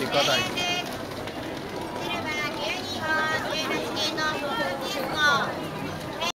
っていかないと